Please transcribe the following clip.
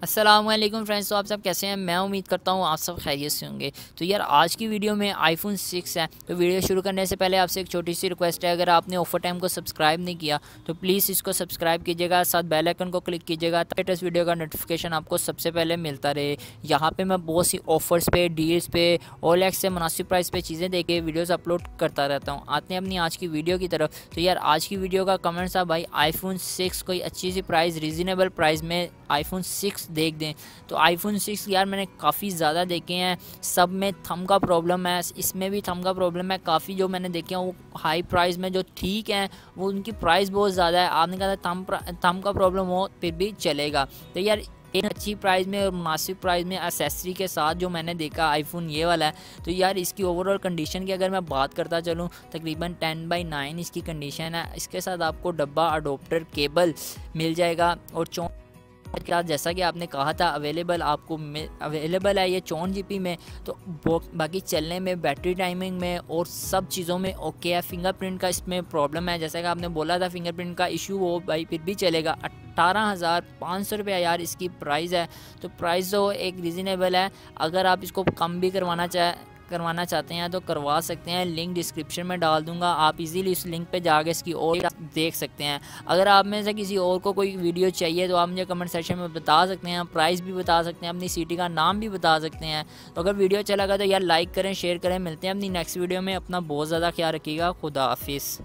السلام علیکم فرینڈس تو آپ سب کیسے ہیں؟ میں امید کرتا ہوں آپ سب خیریت سے ہوں گے۔ تو یار، آج کی ویڈیو میں آئی فون سکس ہے۔ تو ویڈیو شروع کرنے سے پہلے آپ سے ایک چھوٹی سی ریکویسٹ ہے۔ اگر آپ نے آفر ٹائم کو سبسکرائب نہیں کیا، تو پلیز اس کو سبسکرائب کیجیے گا۔ ساتھ بیل آئکن کو کلک کیجیے گا، تاکہ اس ویڈیو کا نوٹیفکیشن آپ کو سب سے پہلے ملتا رہے۔ یہاں پہ میں بہت سی آفرس پہ ڈیلس پہ اول ایکس سے مناسب پرائز پہ چیزیں دے کے ویڈیوز اپلوڈ کرتا رہتا ہوں۔ آتے ہیں اپنی آج کی ویڈیو کی طرف۔ تو یار، آج کی ویڈیو کا کمنٹ تھا بھائی آئی فون سکس کوئی اچھی سی پرائز ریزنیبل پرائز میں آئی فون سکس دیکھ دیں۔ تو آئی فون سکس یار میں نے کافی زیادہ دیکھے ہیں۔ سب میں تھم کا پرابلم ہے۔ اس میں بھی تھم کا پرابلم ہے۔ کافی جو میں نے دیکھے ہیں وہ ہائی پرائز میں جو ٹھیک ہیں، وہ ان کی پرائز بہت زیادہ ہے۔ آپ نے کہا تھم تھم کا پرابلم ہو پھر بھی چلے گا۔ تو یار ایک اچھی پرائز میں اور مناسب پرائز میں اسیسری کے ساتھ جو میں نے دیکھا آئی فون یہ والا ہے۔ تو یار، اس کی اوور آل کنڈیشن کی اگر میں بات کرتا چلوں، تقریباً ٹین بائی نائن اس کی کنڈیشن ہے۔ اس کے ساتھ آپ کو ڈبہ اڈوپٹر کیبل مل جائے گا اور چون جیسا کہ آپ نے کہا تھا اویلیبل آپ کو اویلیبل ہے یہ چون جی پی میں، تو باقی چلنے میں بیٹری ٹائمنگ میں اور سب چیزوں میں اوکے ہے۔ فنگر پرنٹ کا اس میں پرابلم ہے۔ جیسا کہ آپ نے بولا تھا فنگر پرنٹ کا ایشو ہو بھائی پھر بھی چلے گا۔ اٹھارہ ہزار پانچ سو روپیہ یار اس کی پرائز ہے۔ تو پرائز تو ایک ریزنیبل ہے۔ اگر آپ اس کو کم بھی کروانا چاہیں کروانا چاہتے ہیں تو کروا سکتے ہیں۔ لنک ڈسکرپشن میں ڈال دوں گا۔ آپ ایزیلی اس لنک پہ جا کے اس کی اور دیکھ سکتے ہیں۔ اگر آپ میں سے کسی اور کو کوئی ویڈیو چاہیے تو آپ مجھے کمنٹ سیکشن میں بتا سکتے ہیں۔ پرائز بھی بتا سکتے ہیں۔ اپنی سٹی کا نام بھی بتا سکتے ہیں۔ تو اگر ویڈیو چلا گا تو یار لائک کریں شیئر کریں۔ ملتے ہیں اپنی نیکسٹ ویڈیو میں۔ اپنا بہت زیادہ خیال رکھیے گا۔ خدا حافظ۔